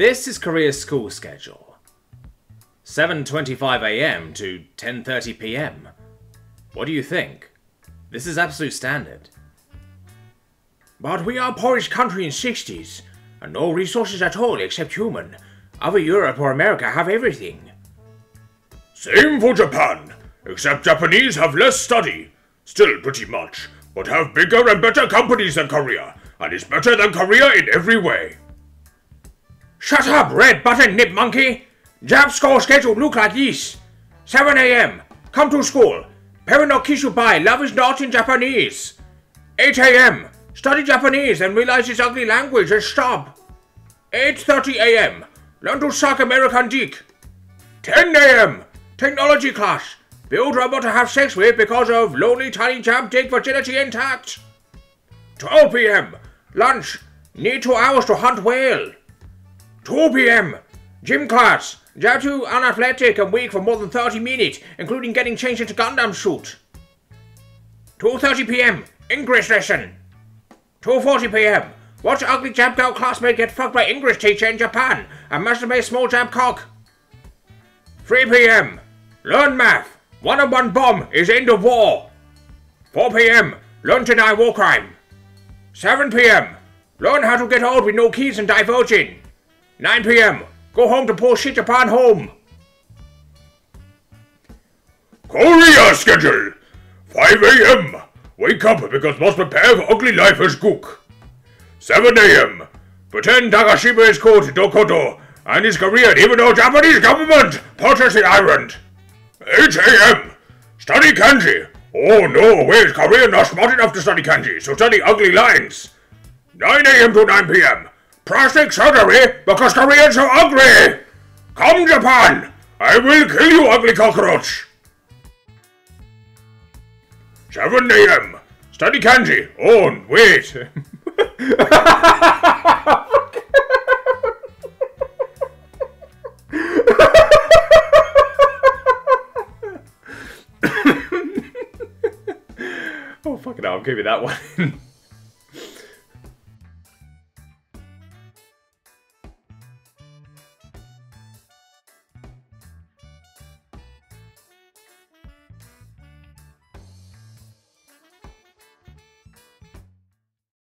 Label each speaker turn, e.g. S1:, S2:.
S1: This is Korea's school schedule. 7:25 a.m. to 10:30 p.m. What do you think? This is absolute standard.
S2: But we are a Polish country in 60s, and no resources at all except human. Other Europe or America have everything.
S3: Same for Japan, except Japanese have less study. Still pretty much, but have bigger and better companies than Korea, and is better than Korea in every way.
S2: Shut up, red button nip monkey! Jap school schedule look like this. 7 a.m. Come to school. Parent no kiss you bye. Love is not in Japanese. 8 a.m. Study Japanese and realize its ugly language and stop. 8.30 a.m. Learn to suck American dick. 10 a.m. Technology class. Build robot to have sex with because of lonely tiny jab dick virginity intact. 12 p.m. Lunch. Need two hours to hunt whale. 2 p.m. Gym class. Jab too unathletic and weak for more than 30 minutes, including getting changed into Gundam suit. 2.30 p.m. English lesson. 2.40 p.m. Watch ugly jab girl classmate get fucked by English teacher in Japan and masturbate small jab cock. 3 p.m. Learn math. One on one bomb is end of war. 4 p.m. Learn to deny war crime. 7 p.m. Learn how to get old with no keys and diverging. 9 p.m. Go home to pull shit upon home.
S3: Korea schedule! 5 a.m. Wake up because must prepare for ugly life as Gook. 7 a.m. Pretend Takeshima is called Dokdo and is Korean even though Japanese government purchased the island. 8 a.m. Study kanji. Oh no, where's Korean not smart enough to study kanji, so study ugly lines. 9 a.m. to 9 p.m. Plastic surgery because Koreans are ugly. Come Japan, I will kill you ugly cockroach. 7 a.m. Study kanji. Oh, wait.
S1: Oh fuck it. I'll give you that one.